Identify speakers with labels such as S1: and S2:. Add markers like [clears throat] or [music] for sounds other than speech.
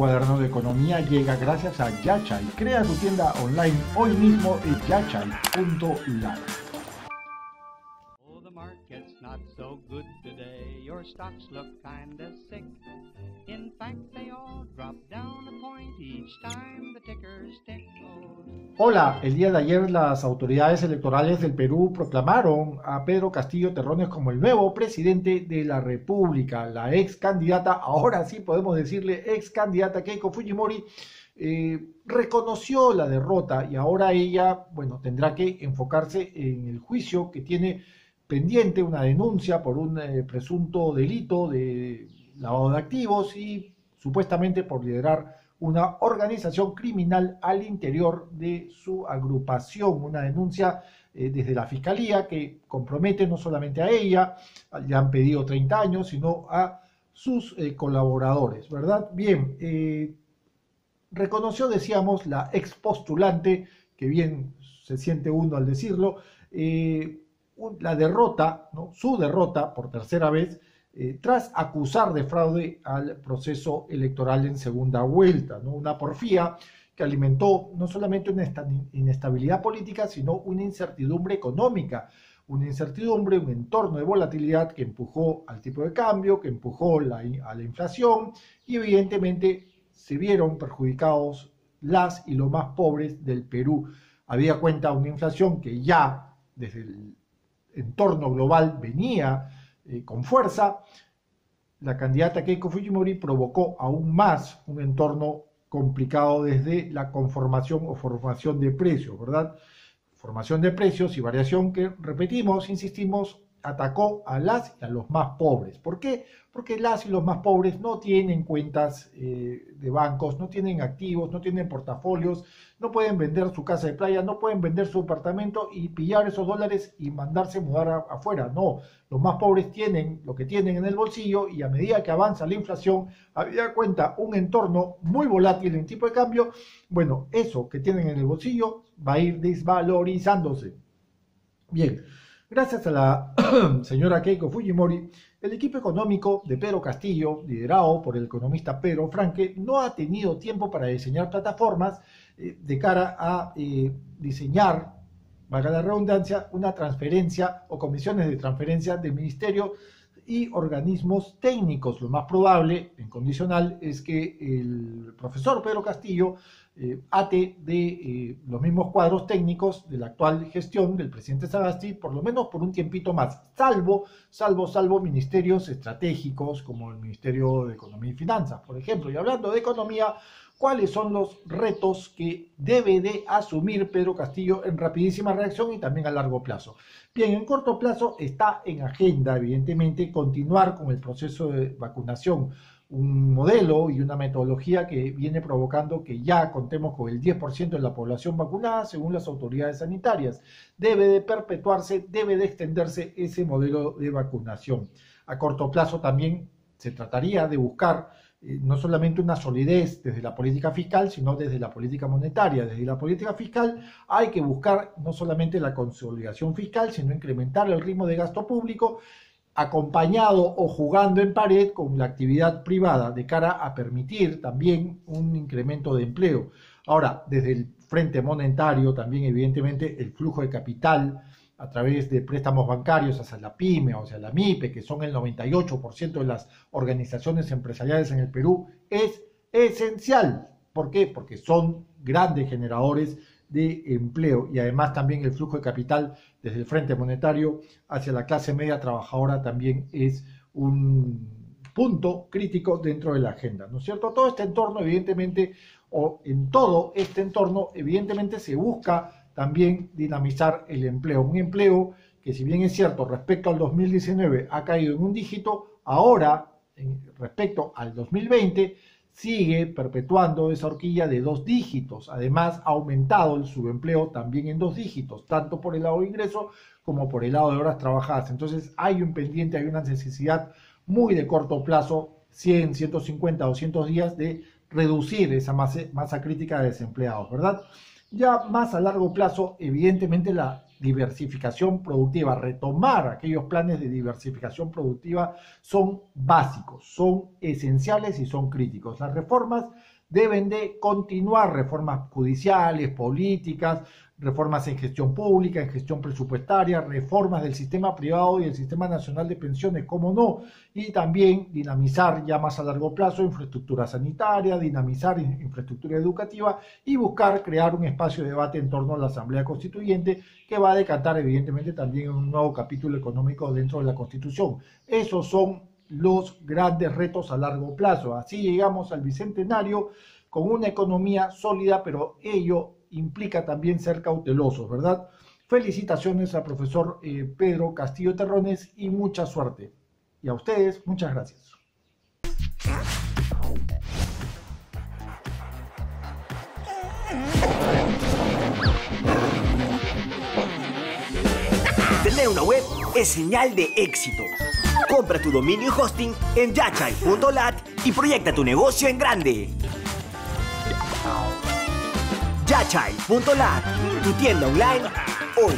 S1: Cuaderno de Economía llega gracias a Yachay. Crea tu tienda online hoy mismo en yachay.live.
S2: Not so good today. Your stocks look kinda sick. In fact, they all drop down a point each time the tickers tick.
S1: Hola, el día de ayer las autoridades electorales del Perú proclamaron a Pedro Castillo Terrones como el nuevo presidente de la República. La ex candidata, ahora sí podemos decirle ex candidata Keiko Fujimori, eh, reconoció la derrota y ahora ella, bueno, tendrá que enfocarse en el juicio que tiene pendiente, una denuncia por un eh, presunto delito de lavado de activos y supuestamente por liderar una organización criminal al interior de su agrupación, una denuncia eh, desde la fiscalía que compromete no solamente a ella, le han pedido 30 años, sino a sus eh, colaboradores, ¿verdad? Bien, eh, reconoció, decíamos, la ex postulante, que bien se siente uno al decirlo, la derrota, ¿no? su derrota por tercera vez, eh, tras acusar de fraude al proceso electoral en segunda vuelta, ¿no? una porfía que alimentó no solamente una inestabilidad política, sino una incertidumbre económica, una incertidumbre, un entorno de volatilidad que empujó al tipo de cambio, que empujó a la inflación y evidentemente se vieron perjudicados las y los más pobres del Perú. Había cuenta una inflación que ya desde el entorno global venía eh, con fuerza, la candidata Keiko Fujimori provocó aún más un entorno complicado desde la conformación o formación de precios, ¿verdad? Formación de precios y variación que, repetimos, insistimos, atacó a las y a los más pobres. ¿Por qué? Porque las y los más pobres no tienen cuentas eh, de bancos, no tienen activos, no tienen portafolios, no pueden vender su casa de playa, no pueden vender su apartamento y pillar esos dólares y mandarse mudar afuera. No, los más pobres tienen lo que tienen en el bolsillo y a medida que avanza la inflación, habida cuenta un entorno muy volátil en tipo de cambio, bueno, eso que tienen en el bolsillo va a ir desvalorizándose. Bien. Gracias a la [clears throat] señora Keiko Fujimori, el equipo económico de Pedro Castillo, liderado por el economista Pedro Franque, no ha tenido tiempo para diseñar plataformas eh, de cara a eh, diseñar, valga la redundancia, una transferencia o comisiones de transferencia de ministerio y organismos técnicos. Lo más probable, en condicional, es que el profesor Pedro Castillo eh, ate de eh, los mismos cuadros técnicos de la actual gestión del presidente Sagasti, por lo menos por un tiempito más, salvo, salvo, salvo ministerios estratégicos como el Ministerio de Economía y Finanzas, por ejemplo. Y hablando de economía, ¿cuáles son los retos que debe de asumir Pedro Castillo en rapidísima reacción y también a largo plazo? Bien, en corto plazo está en agenda, evidentemente, continuar con el proceso de vacunación un modelo y una metodología que viene provocando que ya contemos con el 10% de la población vacunada según las autoridades sanitarias. Debe de perpetuarse, debe de extenderse ese modelo de vacunación. A corto plazo también se trataría de buscar eh, no solamente una solidez desde la política fiscal, sino desde la política monetaria. Desde la política fiscal hay que buscar no solamente la consolidación fiscal, sino incrementar el ritmo de gasto público acompañado o jugando en pared con la actividad privada de cara a permitir también un incremento de empleo. Ahora, desde el frente monetario, también evidentemente el flujo de capital a través de préstamos bancarios hacia la PYME o hacia la MIPE, que son el 98% de las organizaciones empresariales en el Perú, es esencial. ¿Por qué? Porque son grandes generadores de empleo y además también el flujo de capital desde el Frente Monetario hacia la clase media trabajadora también es un punto crítico dentro de la agenda, ¿no es cierto? Todo este entorno, evidentemente, o en todo este entorno, evidentemente se busca también dinamizar el empleo. Un empleo que si bien es cierto, respecto al 2019 ha caído en un dígito, ahora, respecto al 2020, sigue perpetuando esa horquilla de dos dígitos. Además, ha aumentado el subempleo también en dos dígitos, tanto por el lado de ingreso como por el lado de horas trabajadas. Entonces, hay un pendiente, hay una necesidad muy de corto plazo, 100, 150, 200 días, de reducir esa masa, masa crítica de desempleados, ¿verdad? Ya más a largo plazo, evidentemente la diversificación productiva, retomar aquellos planes de diversificación productiva son básicos, son esenciales y son críticos. Las reformas deben de continuar, reformas judiciales, políticas, reformas en gestión pública, en gestión presupuestaria, reformas del sistema privado y el sistema nacional de pensiones, como no, y también dinamizar ya más a largo plazo infraestructura sanitaria, dinamizar infraestructura educativa y buscar crear un espacio de debate en torno a la Asamblea Constituyente que va a decantar evidentemente también un nuevo capítulo económico dentro de la Constitución. Esos son los grandes retos a largo plazo. Así llegamos al bicentenario con una economía sólida, pero ello implica también ser cautelosos, ¿verdad? Felicitaciones al profesor eh, Pedro Castillo Terrones y mucha suerte. Y a ustedes, muchas gracias.
S3: Tener una web es señal de éxito. Compra tu dominio y hosting en yachay.lat y proyecta tu negocio en grande. Yachai.lat, tu tienda online hoy.